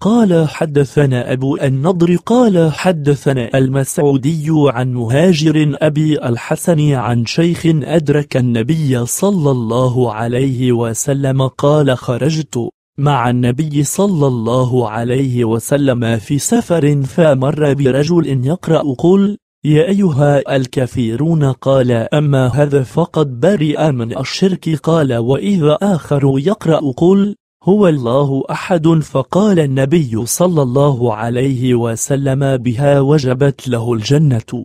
قال حدثنا أبو النضر قال حدثنا المسعودي عن مهاجر أبي الحسن عن شيخ أدرك النبي صلى الله عليه وسلم قال خرجت مع النبي صلى الله عليه وسلم في سفر فمر برجل يقرأ قل يا أيها الكثيرون قال أما هذا فقد برئ من الشرك قال وإذا آخر يقرأ قل هو الله أحد؟ فقال النبي صلى الله عليه وسلم بها وجبت له الجنة.